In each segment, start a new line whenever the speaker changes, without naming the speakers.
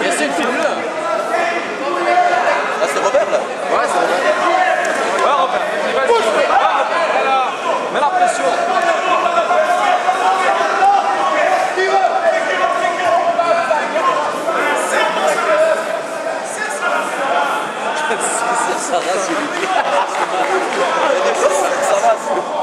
Essaye de filmer là.
Ah, c'est Robert là
Ouais, c'est Robert. Ouais, Robert. Ouais, Robert. Voilà. Mets la pression.
Ça va, c'est lui. Ça va, c'est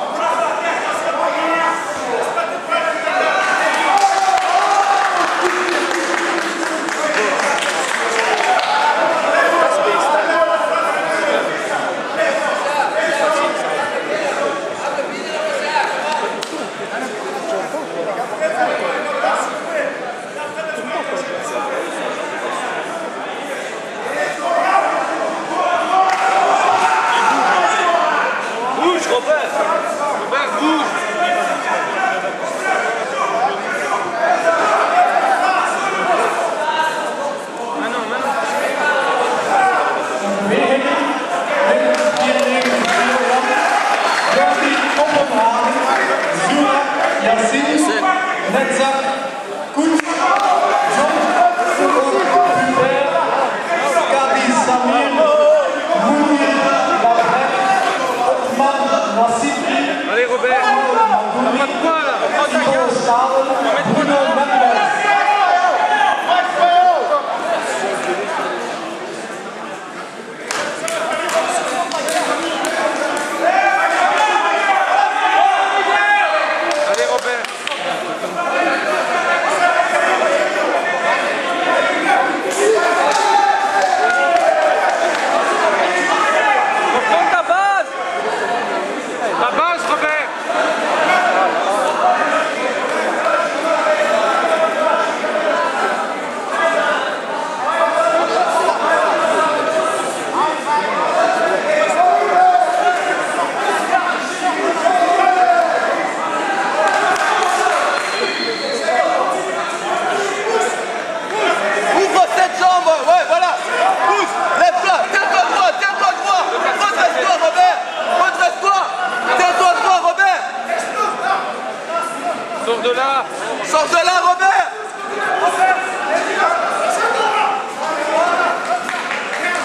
Sors de là.
Sors de là, Robert.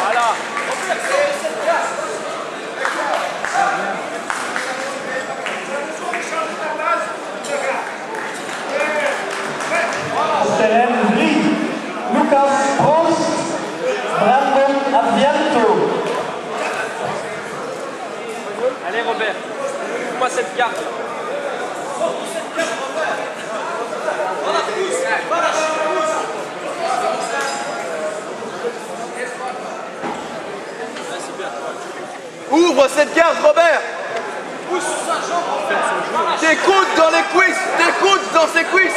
Voilà.
3, Lucas Prost, Brandon Adviento.
Allez, Robert. Moi cette carte.
Ouvre cette carte, Robert. Tes coudes dans les cuisses, tes coudes dans ses cuisses.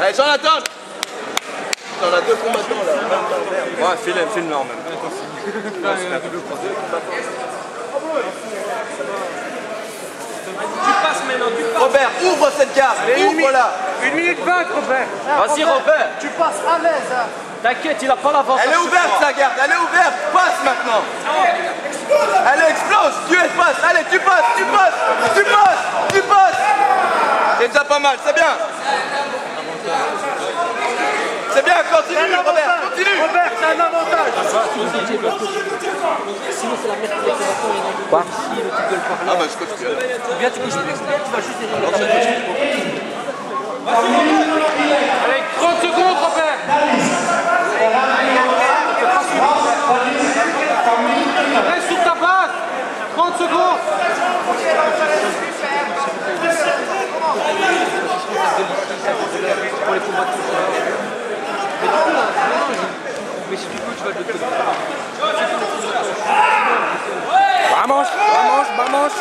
Allez, Jonathan T'en as deux combattants là.
Ouais, filme, filme là en même. Tu passes maintenant, tu passes.
Robert, ouvre cette carte. Ouvre-la.
Une minute vingt, Robert. Vas-y, Robert.
Tu passes à l'aise, hein.
T'inquiète, il a pas l'avance.
Elle est ouverte sa carte, elle est ouverte. Passe maintenant. Elle explose. Tu passes. Allez, tu passes, tu passes, tu passes, tu passes. C'est déjà pas mal, c'est bien. C'est bien, continue, Robert, continue.
Robert, c'est un avantage.
Ah bah je continue.
Viens, tu bouges plus. Tu vas juste derrière. Vamos, vamos, vamos.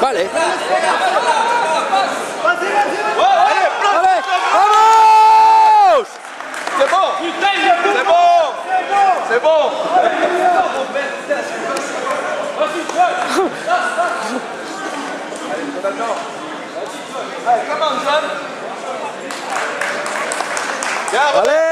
Vale.
C'est bon C'est
bon
C'est bon come on, John
Allez